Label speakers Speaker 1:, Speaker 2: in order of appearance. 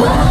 Speaker 1: Whoa!